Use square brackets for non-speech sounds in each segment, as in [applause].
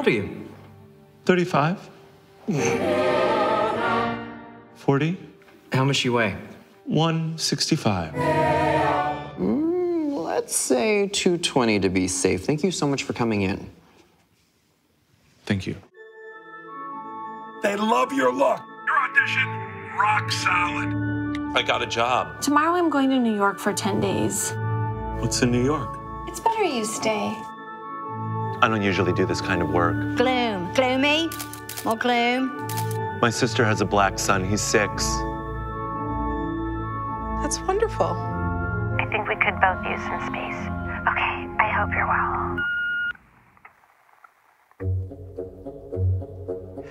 old are you? 35? 40? How much you weigh? 165. Let's say 220 to be safe. Thank you so much for coming in. Thank you. They love your look. Your audition, rock solid. I got a job. Tomorrow I'm going to New York for 10 days. What's in New York? It's better you stay. I don't usually do this kind of work. Gloom. Gloomy? More gloom? My sister has a black son. He's six. That's wonderful. I think we could both use some space. Okay, I hope you're well.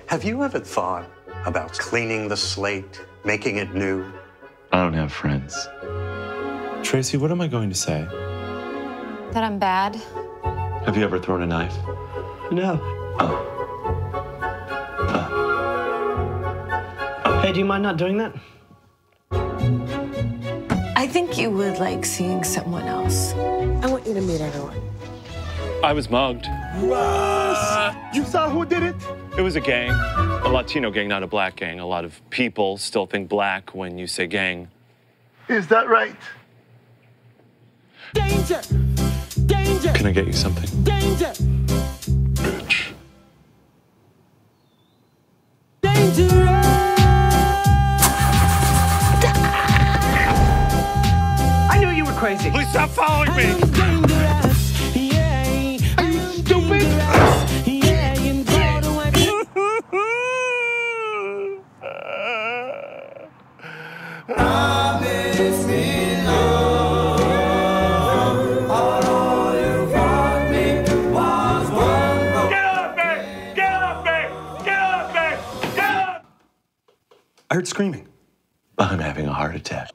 Have you ever thought about cleaning the slate, making it new? I don't have friends. Tracy, what am I going to say? That I'm bad? Have you ever thrown a knife? No. Oh. oh. Hey, do you mind not doing that? I think you would like seeing someone else. I want you to meet everyone. I was mugged. You saw who did it? It was a gang, a Latino gang, not a black gang. A lot of people still think black when you say gang. Is that right? Danger! Danger! Can I get you something? Danger! Bitch. Dangerous! I knew you were crazy. Please stop following me. Dangerous, yeah. I'm Stupid. dangerous, [laughs] yeah. I heard screaming. I'm having a heart attack.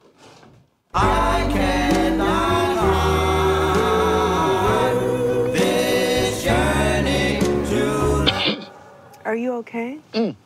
Are you okay? Mm.